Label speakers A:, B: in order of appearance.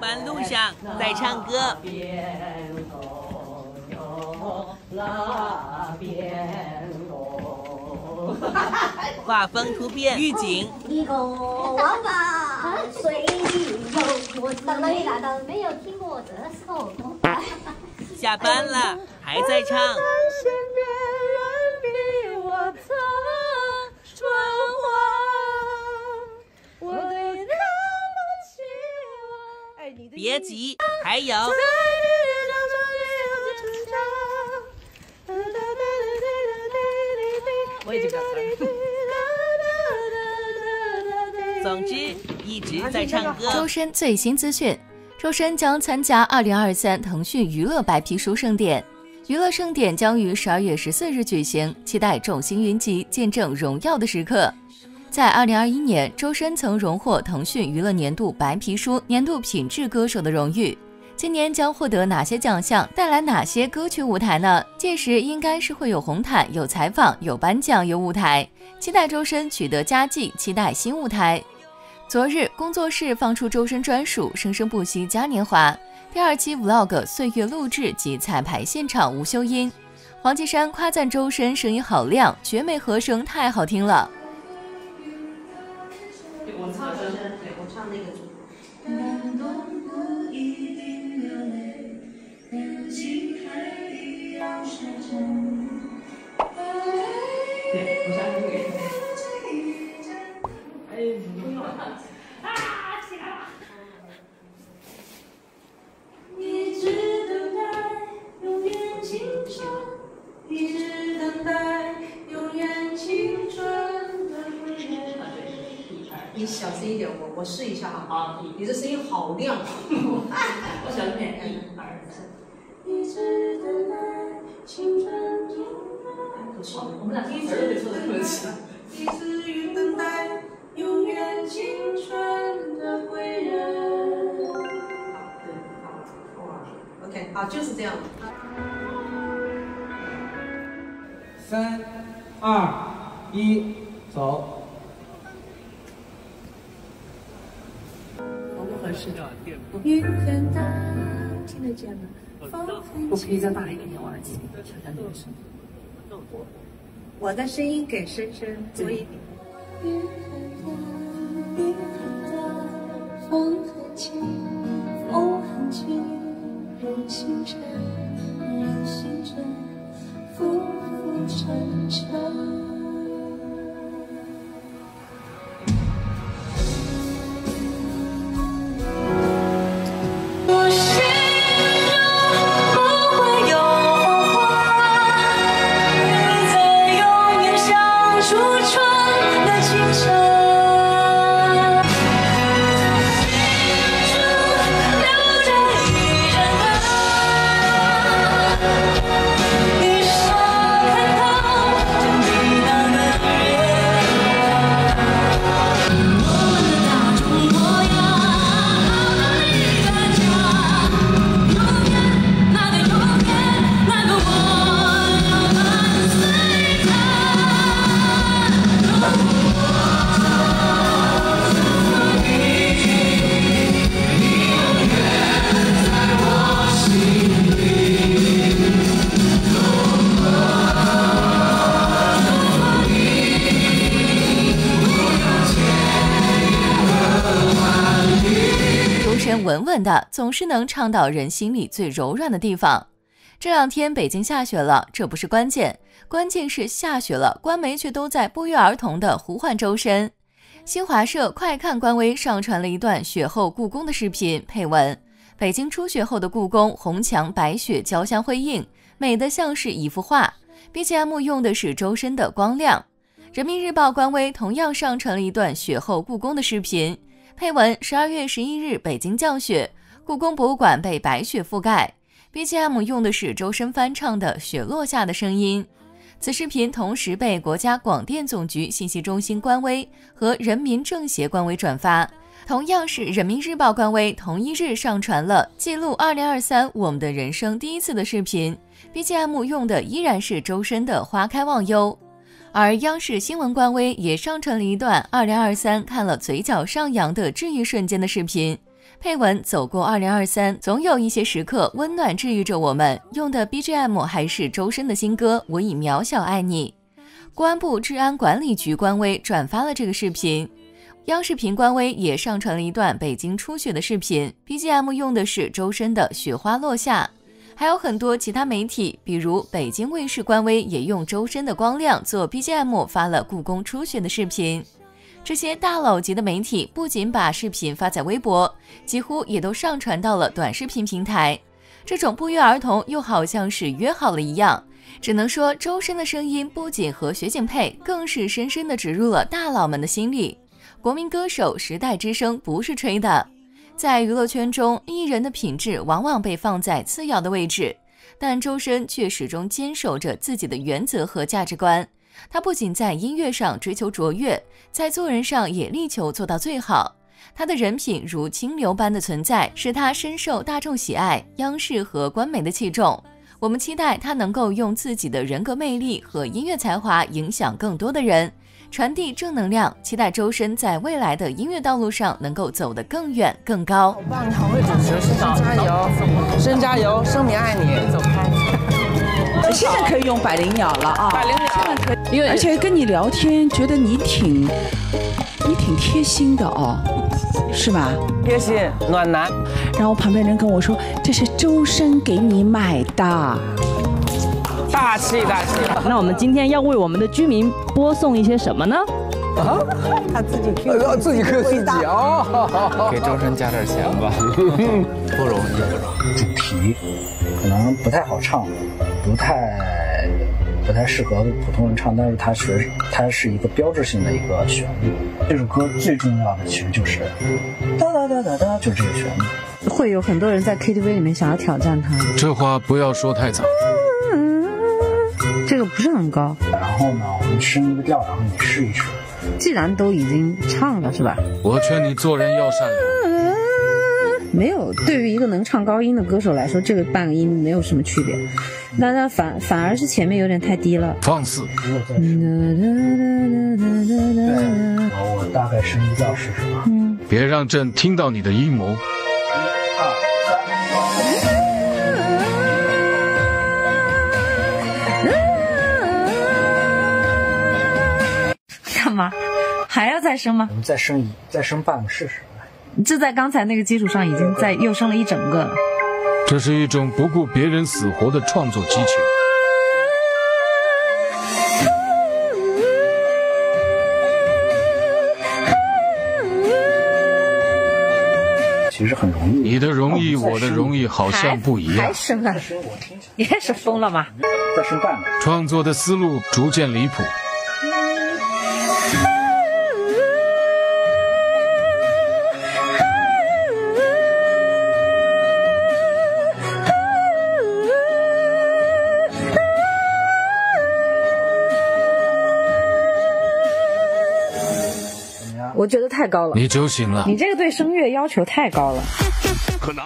A: 班路上在唱歌。画风突变，预警。
B: 一个一大当没有听过这首歌。
A: 下班了还在唱。别急，还有。我已经总之一直在唱歌。
C: 周深最新资讯：周深将参加二零二三腾讯娱乐白皮书盛典，娱乐盛典将于十二月十四日举行，期待众星云集，见证荣耀的时刻。在二零二一年，周深曾荣获腾讯娱乐年度白皮书年度品质歌手的荣誉。今年将获得哪些奖项，带来哪些歌曲舞台呢？届时应该是会有红毯、有采访、有颁奖、有舞台。期待周深取得佳绩，期待新舞台。昨日，工作室放出周深专属《生生不息嘉年华》第二期 Vlog 岁月录制及彩排现场无修音。黄绮珊夸赞周深声音好亮，绝美和声太好听了。你小声一点，我我试一下哈。好，你这声音好亮。我小声点，一、二、三。一直等待，青春永远。好，我们俩第一次都得说的。一直等待，永远青春的归人。好，对，好，哇，OK，好，就是这样。
D: 三、二、一，走。
E: 是的，听得见吗？我可以再大一点点，我耳机，调调那个声音。我的声音。给深深多一点。风很轻，风很轻，任星辰，任星辰，浮浮沉沉。
C: 稳稳的，总是能唱到人心里最柔软的地方。这两天北京下雪了，这不是关键，关键是下雪了，官媒却都在不约而同的呼唤周深。新华社快看官微上传了一段雪后故宫的视频，配文：北京初雪后的故宫，红墙白雪交相辉映，美得像是一幅画。BGM 用的是周深的《光亮》。人民日报官微同样上传了一段雪后故宫的视频。配文：十二月十一日，北京降雪，故宫博物馆被白雪覆盖。BGM 用的是周深翻唱的《雪落下的声音》。此视频同时被国家广电总局信息中心官微和人民政协官微转发。同样是人民日报官微，同一日上传了记录二零二三我们的人生第一次的视频。BGM 用的依然是周深的《花开忘忧》。而央视新闻官微也上传了一段二零二三看了嘴角上扬的治愈瞬间的视频，配文走过二零二三，总有一些时刻温暖治愈着我们。用的 BGM 还是周深的新歌《我已渺小爱你》。公安部治安管理局官微转发了这个视频，央视频官微也上传了一段北京初雪的视频，BGM 用的是周深的《雪花落下》。还有很多其他媒体，比如北京卫视官微也用周深的《光亮》做 BGM 发了故宫初雪的视频。这些大佬级的媒体不仅把视频发在微博，几乎也都上传到了短视频平台。这种不约而同，又好像是约好了一样。只能说，周深的声音不仅和雪景配，更是深深的植入了大佬们的心里。国民歌手时代之声不是吹的，在娱乐圈中，艺人的品质往往被放在次要的位置，但周深却始终坚守着自己的原则和价值观。他不仅在音乐上追求卓越，在做人上也力求做到最好。他的人品如清流般的存在，使他深受大众喜爱，央视和官媒的器重。我们期待他能够用自己的人格魅力和音乐才华影响更多的人，传递正能量。期待周深在未来的音乐道路上能够走得更远更高。
F: 好棒，你好会主持，深加油，深加油，生米爱你，走开。
G: 现在可以用百灵鸟了啊！
F: 百灵鸟，
G: 因为而且跟你聊天，觉得你挺，你挺贴心的哦，是吧？
F: 贴心暖男。
G: 然后旁边人跟我说，这是周深给你买的，
F: 大气大气。
H: 那我们今天要为我们的居民播送一些什么呢？
F: 啊，他自己 Q，呃，
I: 自己 Q 自己
F: 哦。
I: 给周深加点钱吧，不容易。
J: 主题可能不太好唱，不太不太适合普通人唱，但是它是它是一个标志性的一个旋律。这首歌最重要的其实就是哒哒哒哒哒，就这个旋律。
E: 会有很多人在 KTV 里面想要挑战它。
K: 这话不要说太早。
E: 这个不是很高。
J: 然后呢，我们升一个调，然后你试一试。
E: 既然都已经唱了，是吧？
K: 我劝你做人要善良。
E: 没有，对于一个能唱高音的歌手来说，这个半个音没有什么区别。那那反反而是前面有点太低了。
K: 放肆！
J: 对，我我大概升一调试试吧。
E: 嗯。
K: 别让朕听到你的阴谋。
E: 还要再生吗？
J: 我们再生一，再生半个试试。
E: 这在刚才那个基础上，已经在又生了一整个了。
K: 这是一种不顾别人死活的创作激情。
J: 其实很容易。
K: 你的容易，我的容易，好像不一样。
E: 还生啊？你也是疯了吗？
J: 再生半个。
K: 创作的思路逐渐离谱。
E: 我觉得太高了，
K: 你酒醒了。
E: 你这个对声乐要求太高了。可能。